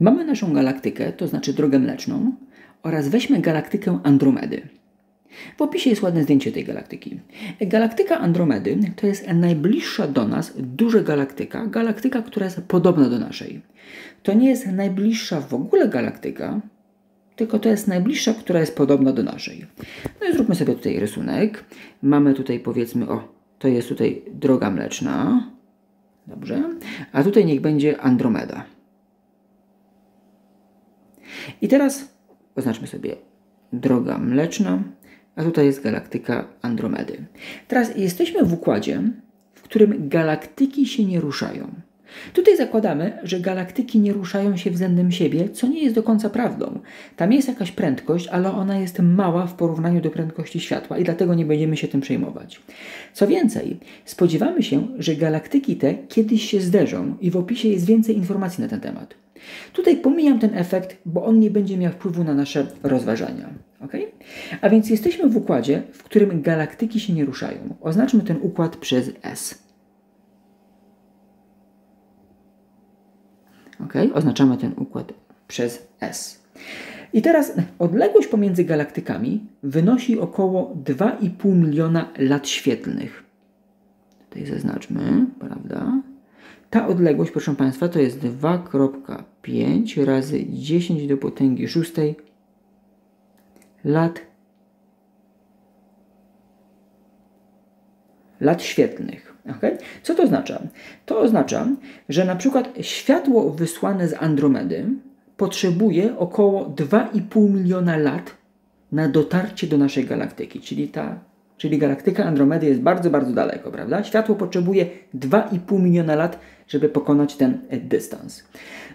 Mamy naszą galaktykę, to znaczy drogę mleczną, oraz weźmy galaktykę Andromedy. W opisie jest ładne zdjęcie tej galaktyki. Galaktyka Andromedy to jest najbliższa do nas duża galaktyka, galaktyka, która jest podobna do naszej. To nie jest najbliższa w ogóle galaktyka, tylko to jest najbliższa, która jest podobna do naszej. No i zróbmy sobie tutaj rysunek. Mamy tutaj powiedzmy, o, to jest tutaj droga mleczna. Dobrze. A tutaj niech będzie Andromeda. I teraz oznaczmy sobie droga mleczna, a tutaj jest galaktyka Andromedy. Teraz jesteśmy w układzie, w którym galaktyki się nie ruszają. Tutaj zakładamy, że galaktyki nie ruszają się względem siebie, co nie jest do końca prawdą. Tam jest jakaś prędkość, ale ona jest mała w porównaniu do prędkości światła i dlatego nie będziemy się tym przejmować. Co więcej, spodziewamy się, że galaktyki te kiedyś się zderzą i w opisie jest więcej informacji na ten temat. Tutaj pomijam ten efekt, bo on nie będzie miał wpływu na nasze rozważania. Okay? A więc jesteśmy w układzie, w którym galaktyki się nie ruszają. Oznaczmy ten układ przez S. Ok, oznaczamy ten układ przez S. I teraz odległość pomiędzy galaktykami wynosi około 2,5 miliona lat świetlnych. Tutaj zaznaczmy, prawda? Ta odległość, proszę Państwa, to jest 2,5 razy 10 do potęgi 6 lat lat świetlnych. Okay? Co to oznacza? To oznacza, że na przykład światło wysłane z Andromedy potrzebuje około 2,5 miliona lat na dotarcie do naszej galaktyki, czyli ta czyli galaktyka Andromedy jest bardzo, bardzo daleko, prawda? Światło potrzebuje 2,5 miliona lat, żeby pokonać ten dystans.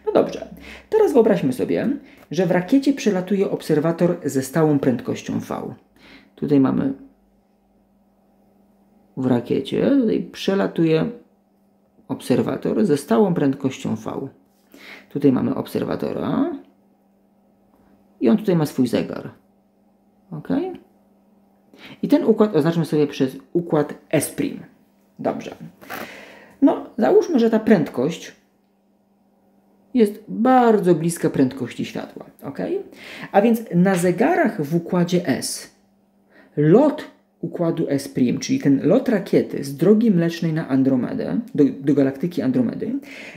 No dobrze, teraz wyobraźmy sobie, że w rakiecie przelatuje obserwator ze stałą prędkością V. Tutaj mamy w rakiecie, tutaj przelatuje obserwator ze stałą prędkością V. Tutaj mamy obserwatora i on tutaj ma swój zegar. Ok? I ten układ oznaczmy sobie przez układ S'. Dobrze. Załóżmy, że ta prędkość jest bardzo bliska prędkości światła. Ok? A więc na zegarach w układzie S lot układu S', czyli ten lot rakiety z drogi mlecznej na Andromedę, do, do galaktyki Andromedy,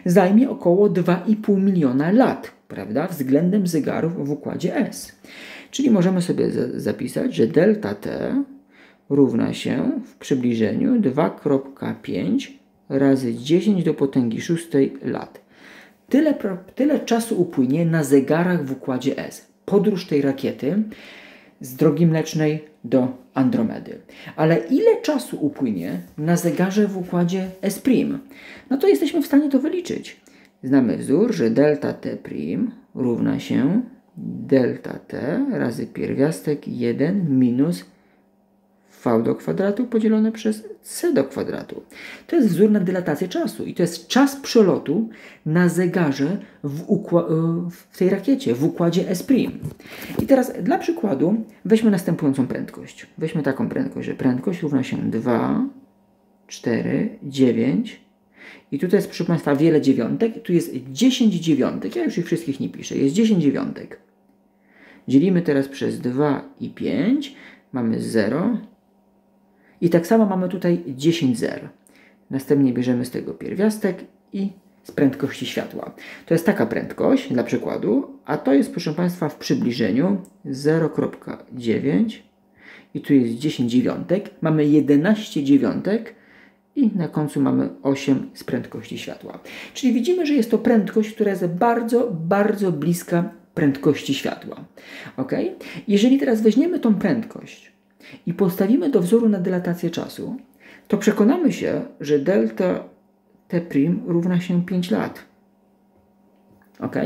zajmie około 2,5 miliona lat, prawda, względem zegarów w układzie S. Czyli możemy sobie zapisać, że delta T równa się w przybliżeniu 2,5 razy 10 do potęgi 6 lat. Tyle, tyle czasu upłynie na zegarach w układzie S. Podróż tej rakiety z drogi mlecznej do Andromedy. Ale ile czasu upłynie na zegarze w układzie S'? No to jesteśmy w stanie to wyliczyć. Znamy wzór, że delta T' równa się delta T razy pierwiastek 1 minus v do kwadratu podzielone przez c do kwadratu. To jest wzór na dylatację czasu i to jest czas przelotu na zegarze w, w tej rakiecie, w układzie S'. I teraz dla przykładu weźmy następującą prędkość. Weźmy taką prędkość, że prędkość równa się 2, 4, 9 i tutaj jest proszę Państwa wiele dziewiątek, tu jest 10 dziewiątek, ja już ich wszystkich nie piszę, jest 10 dziewiątek. Dzielimy teraz przez 2 i 5, mamy 0, i tak samo mamy tutaj 10 zer. Następnie bierzemy z tego pierwiastek i z prędkości światła. To jest taka prędkość dla przykładu, a to jest proszę Państwa w przybliżeniu 0,9 i tu jest 10 dziewiątek. Mamy 11 dziewiątek i na końcu mamy 8 z prędkości światła. Czyli widzimy, że jest to prędkość, która jest bardzo, bardzo bliska prędkości światła. Ok? Jeżeli teraz weźmiemy tą prędkość i postawimy do wzoru na dylatację czasu, to przekonamy się, że delta T' równa się 5 lat. Ok?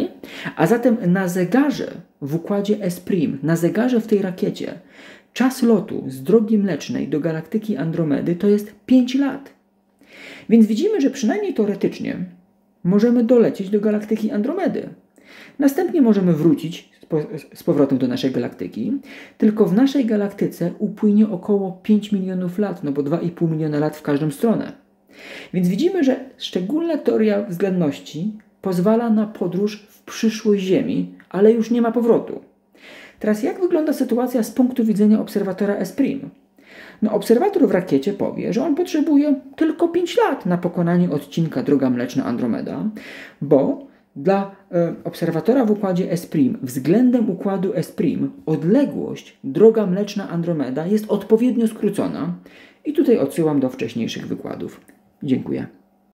A zatem na zegarze w układzie S', na zegarze w tej rakiecie, czas lotu z drogi mlecznej do galaktyki Andromedy to jest 5 lat. Więc widzimy, że przynajmniej teoretycznie możemy dolecieć do galaktyki Andromedy. Następnie możemy wrócić z powrotem do naszej galaktyki, tylko w naszej galaktyce upłynie około 5 milionów lat, no bo 2,5 miliona lat w każdą stronę. Więc widzimy, że szczególna teoria względności pozwala na podróż w przyszłość Ziemi, ale już nie ma powrotu. Teraz jak wygląda sytuacja z punktu widzenia obserwatora S'? No, obserwator w rakiecie powie, że on potrzebuje tylko 5 lat na pokonanie odcinka Droga Mleczna Andromeda, bo dla e, obserwatora w układzie S' względem układu S' odległość Droga Mleczna Andromeda jest odpowiednio skrócona i tutaj odsyłam do wcześniejszych wykładów. Dziękuję.